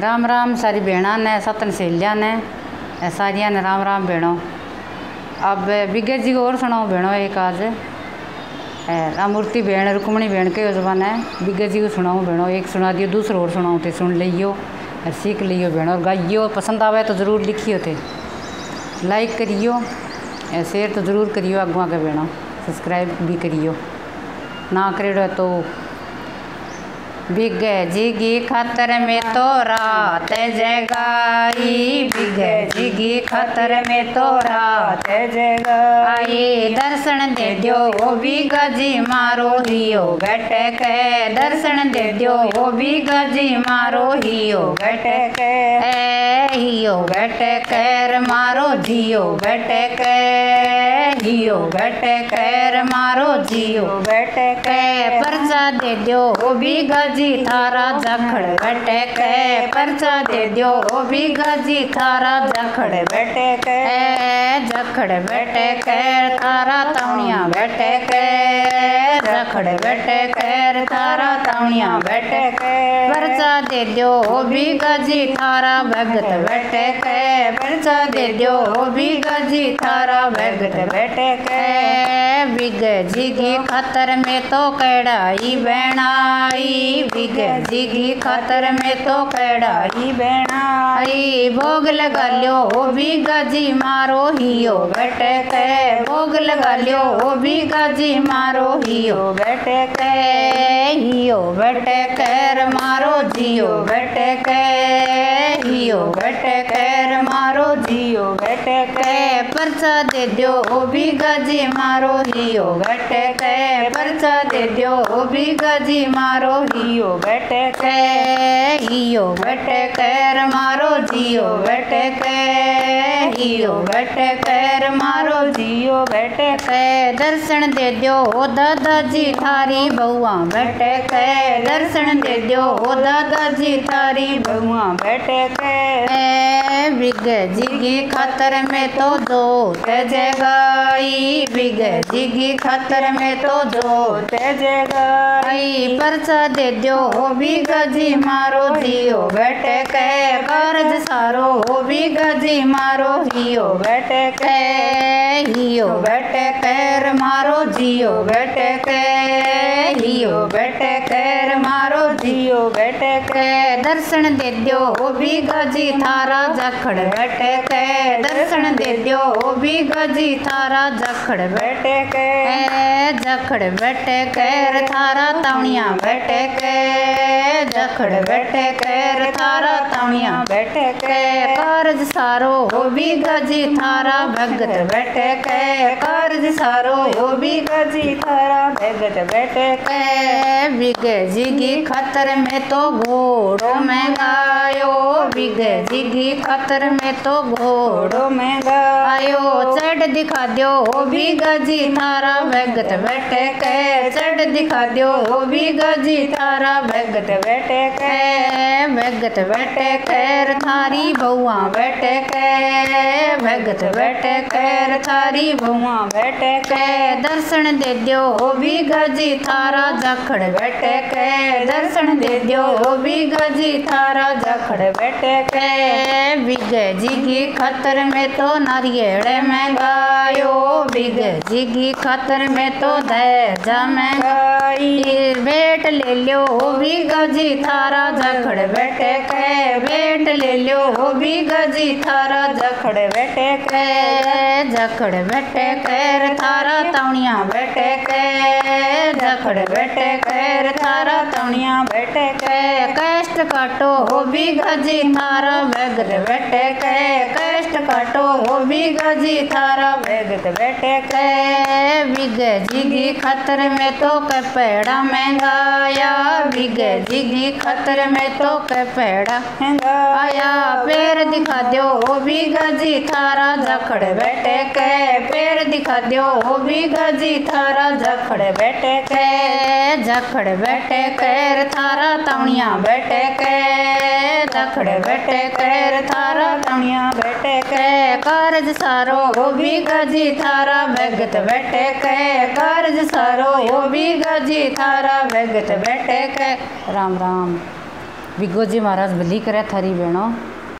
राम राम, सारी भेणा ने सतन सहेलिया ने सारिया ने राम राम भेणो। अब बिगे जी को और सुनाओ भेणो एक आज रामूर्ति भेण, रुक्मणी भेण के जबान है बिगे जी को सुनाऊँ भेणो, एक सुना दियो, दूसरो और सुनाऊँ तो सुन लियो और सीख लियो भेणो, और गाइयो पसंद आवे तो ज़रूर लिखियो थे लाइक करियो शेयर तो ज़रूर करियो अगवा के भेणो, सब्सक्राइब भी करियो। ना करेड़ो तो बिग जिगी खतर में तो रात जगाई। बिग जिगी खतर में तो रात जगाई। दर्शन दे दियो वो भी गजी मारो हियो। घटक दर्शन दे दियो वो भी गजी मारो हियो। घटक हियो। घटक मारो जियो बैठे कैर मारो जियो। घटक परचा दे दियो ओ भी गजी थारा जखड़। बैठे कै परचा दे दियो ओ भी गजी थारा जखड़। बैठे कै जखड़ बैठे कैर थारा तवणिया बैठे के जखड़ बैठे के थारा तवणिया बैठे के परचा दे ओ भी गजी थारा भगत बैठे के परचा दे ओ भी गजी थारा भगत बैठे के बिग जी की खतर में तो कड़ाई बनाई बिग जिगी खतर में तो कड़ाई बनाई भोग लगा ओ भी गजी मारो, हियो बैठक भोग लगा लियो, ओ भी गजी मारो हियो। बैठक हियो बैठक मारो जियो। बैठक हियो बैठक मारो जियो। बैठक परचा दे दियो, ओ भी गजी मारो हियो। बैठक परचा दे दियो, ओ भी गजी मारो हियो। बैठक हियो बैठक मारो जियो। बैठक हियो बैठक मारो जियो बैठक दर्शन दे दियो, ओ दादा जी थारी बउआ बैठक दर्शन दे दियो, ओ दादा जी थारी बउआ बैठक बिग जिगी खतर में तो दो जगाई बिग जिगी खतर में तो दो जगाई परचा दे दियो हो भी गजी मारो जियो, बैठे के कर्ज सारो हो भी गजी मारो हियो बेटे के हियो बेटे कर मारो जियो। बेटे के हियो बेटे कर मारो जियो। बेटे के दर्शन दे दियो हो भी गजी थारा जखड़ बैठे के। दर्शन दे दियो हो भी गजी थारा जखड़ बैठे के। जखड़ बैठे कर थारा तवणिया बैठे के। जखड़ बैठे कर थारा तवणिया बैठे के। कर्ज सारो हो भी गजी थारा भगत बैठे के। कर्ज सारो हो भी गजी थारा भगत बैठे के। बिग जिगी खतर में तो घोड़ो में गायो, बिग जिगी खतर में तो घोड़ो में गायो। चढ़ दिखा हो भी गजी थारा भगत बैठे के। चढ़ दिखा हो भी गजी थारा भगत बैठे के। भगत बैठे खैर थारी बउआ बैठे के। भगत बैठे खैर थारी बउआ बैठे के। दर्शन दे दियो हो भी गजी थारा जखड़ बैठे के। दर्शन दे दियो हो भी गजी राजा खड़े बैठे के जी की खतर में तो नारियल में गायो बिगय जी की खतर में तो दर्जा में गाई बेट ले हो भी गजी थारा जखड़ बैठे के। बेट ले हो भी गजी थारा जखड़ बैठे के। जखड़ बैठे कैर थारा तवणिया बैठे के। जखड़ बैठे कैर थारा तवणिया बैठे के। कष्ट काटो, हो भी गजी थारा भगत बैठे के। कष्ट काटो, हो भी गजी थारा भगत बैठे के। बिग जिगी खतर में तो कपेड़ा महंगाया बिग जिगी, खतर में तो कपेड़ा आया, पैर दिखा दो भी गजी थारा जखड़ बैठे के। पैर दिखा दो भी गजी थारा जखड़ बैठे के। जखड़ बैठे कैर थारा तवणिया बैठे के। जखड़ बैठे कर थारा तवणिया बैठे के कर्ज सारो हो भी गजी थारा भगत बैठे के कर्ज सारो हो भी गजी थारा भगत बैठे के राम राम। विगो जी महाराज भली करे थारी भेणो